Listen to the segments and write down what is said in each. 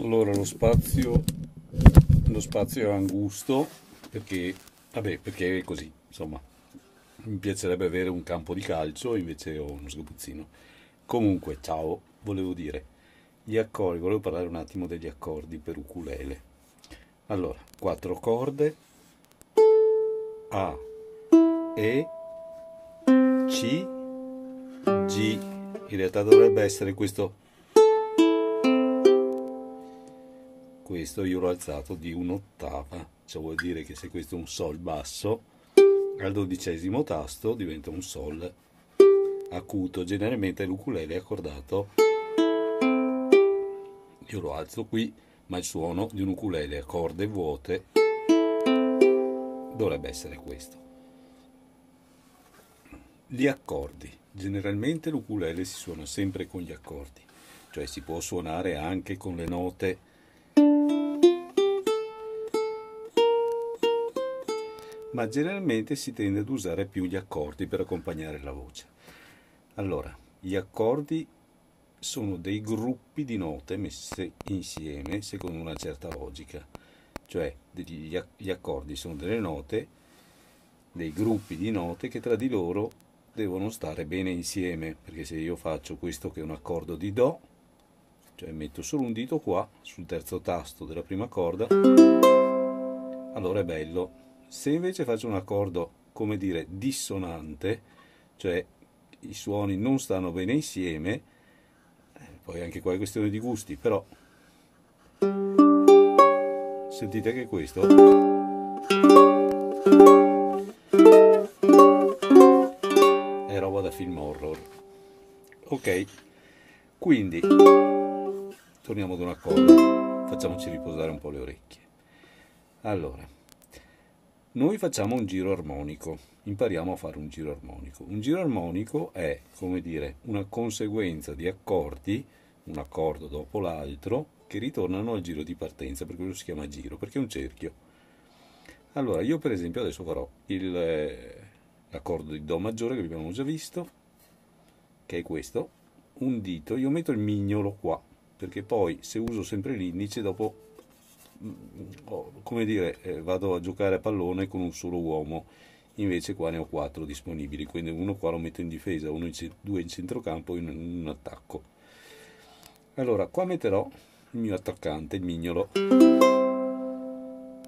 allora lo spazio lo spazio è angusto perché vabbè perché è così insomma. Mi piacerebbe avere un campo di calcio invece ho uno sgabuzzino. Comunque ciao volevo dire gli accordi volevo parlare un attimo degli accordi per ukulele. Allora quattro corde A E C G. In realtà dovrebbe essere questo questo io l'ho alzato di un'ottava, cioè vuol dire che se questo è un Sol basso, al dodicesimo tasto diventa un Sol acuto. Generalmente l'ukulele è accordato, io lo alzo qui, ma il suono di un ukulele a corde vuote dovrebbe essere questo. Gli accordi. Generalmente l'ukulele si suona sempre con gli accordi, cioè si può suonare anche con le note ma generalmente si tende ad usare più gli accordi per accompagnare la voce. Allora, gli accordi sono dei gruppi di note messe insieme secondo una certa logica, cioè gli accordi sono delle note, dei gruppi di note che tra di loro devono stare bene insieme, perché se io faccio questo che è un accordo di Do, cioè metto solo un dito qua sul terzo tasto della prima corda, allora è bello se invece faccio un accordo, come dire, dissonante, cioè i suoni non stanno bene insieme, eh, poi anche qua è questione di gusti, però sentite che questo è roba da film horror. Ok, quindi torniamo ad un accordo, facciamoci riposare un po' le orecchie. Allora, noi facciamo un giro armonico, impariamo a fare un giro armonico. Un giro armonico è, come dire, una conseguenza di accordi, un accordo dopo l'altro, che ritornano al giro di partenza, per quello si chiama giro, perché è un cerchio. Allora, io per esempio adesso farò il, eh, l'accordo di Do maggiore che abbiamo già visto, che è questo, un dito, io metto il mignolo qua, perché poi se uso sempre l'indice dopo come dire, eh, vado a giocare a pallone con un solo uomo, invece qua ne ho quattro disponibili, quindi uno qua lo metto in difesa, uno in, due in centrocampo e uno in attacco. Allora, qua metterò il mio attaccante, il mignolo.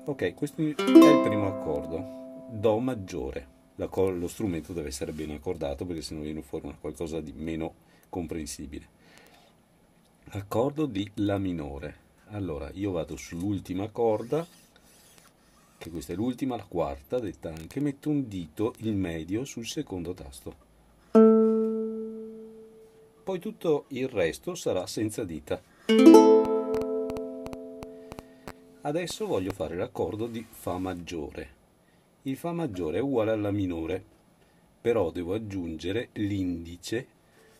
Ok, questo è il primo accordo, Do maggiore. Lo strumento deve essere ben accordato perché sennò viene fuori una qualcosa di meno comprensibile. Accordo di La minore allora io vado sull'ultima corda che questa è l'ultima la quarta detta anche metto un dito il medio sul secondo tasto. Poi tutto il resto sarà senza dita. Adesso voglio fare l'accordo di fa maggiore. Il fa maggiore è uguale alla minore però devo aggiungere l'indice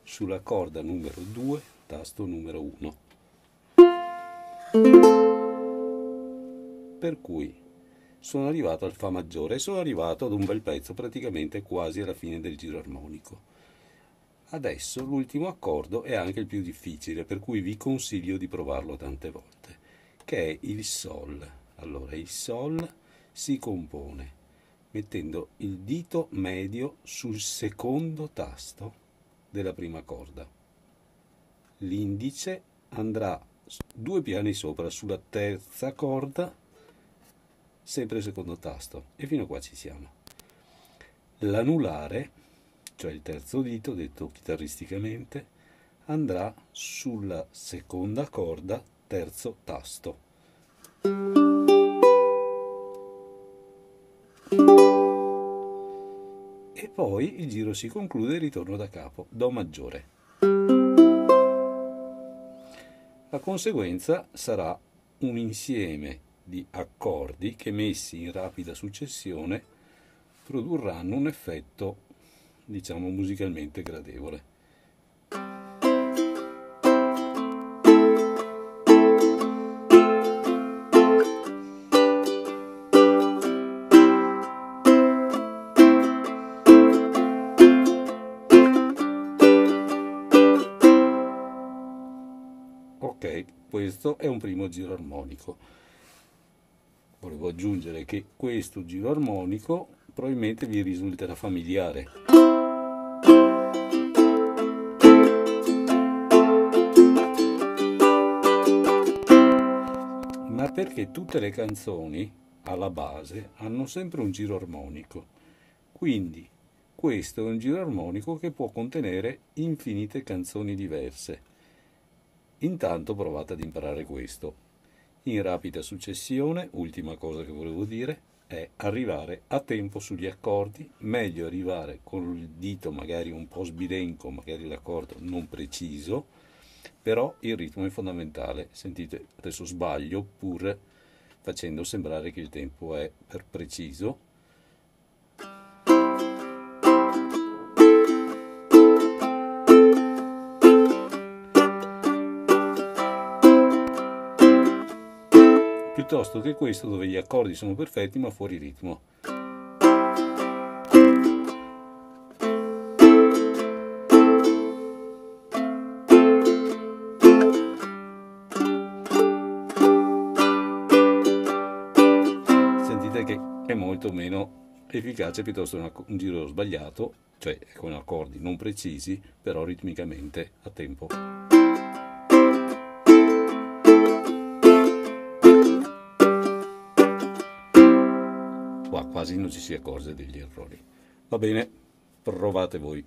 sulla corda numero 2 tasto numero 1 per cui sono arrivato al Fa maggiore e sono arrivato ad un bel pezzo, praticamente quasi alla fine del giro armonico. Adesso l'ultimo accordo è anche il più difficile, per cui vi consiglio di provarlo tante volte, che è il Sol. Allora, il Sol si compone mettendo il dito medio sul secondo tasto della prima corda. L'indice andrà due piani sopra sulla terza corda sempre il secondo tasto e fino a qua ci siamo. L'anulare cioè il terzo dito detto chitarristicamente andrà sulla seconda corda terzo tasto. E poi il giro si conclude e ritorno da capo do maggiore conseguenza sarà un insieme di accordi che messi in rapida successione produrranno un effetto, diciamo, musicalmente gradevole. Questo è un primo giro armonico. Volevo aggiungere che questo giro armonico probabilmente vi risulterà familiare. Ma perché tutte le canzoni alla base hanno sempre un giro armonico? Quindi questo è un giro armonico che può contenere infinite canzoni diverse Intanto provate ad imparare questo. In rapida successione, ultima cosa che volevo dire, è arrivare a tempo sugli accordi, meglio arrivare con il dito magari un po' sbilenco, magari l'accordo non preciso, però il ritmo è fondamentale. Sentite, adesso sbaglio pur facendo sembrare che il tempo è per preciso, piuttosto che questo dove gli accordi sono perfetti ma fuori ritmo. Sentite che è molto meno efficace piuttosto un giro sbagliato, cioè con accordi non precisi, però ritmicamente a tempo. Quasi non ci si accorge degli errori. Va bene, provate voi.